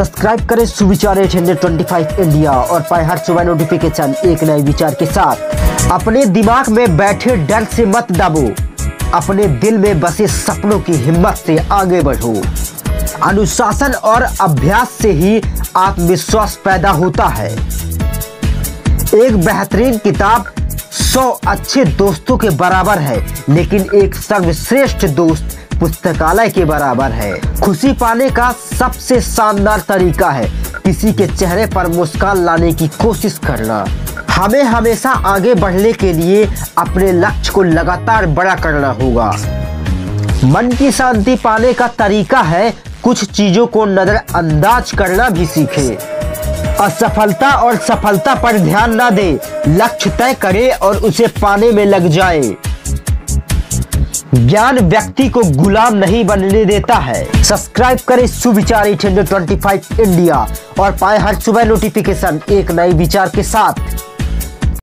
Subscribe करें सुविचार twenty five India और पाए हर सुबह नोटिफिकेशन एक नए विचार के साथ। अपने दिमाग में बैठे डर से मत दबो। अपने दिल में बसे सपनों की हिम्मत से आगे बढ़ो। अनुशासन और अभ्यास से ही आत्मविश्वास पैदा होता है। एक बेहतरीन किताब सौ अच्छे दोस्तों के बराबर है, लेकिन एक सर्वश्रेष्ठ दोस्त पुस्तकालय के बराबर है। खुशी पाने का सबसे शानदार तरीका है किसी के चेहरे पर मुस्कान लाने की कोशिश करना। हमें हमेशा आगे बढ़ने के लिए अपने लक्ष्य को लगातार बड़ा करना होगा। मन की शांति पाने का तरीका है कुछ चीज़ों को नजरअंदाज करना भी सीखे। असफलता और सफलता पर ध्यान न दे। लक्ष्य तय करे और उसे पाने में लग जाए। ज्ञान व्यक्ति को गुलाम नहीं बनने देता है। सब्सक्राइब करें सुविचार एट इंडिया और पाए हर सुबह नोटिफिकेशन एक नए विचार के साथ।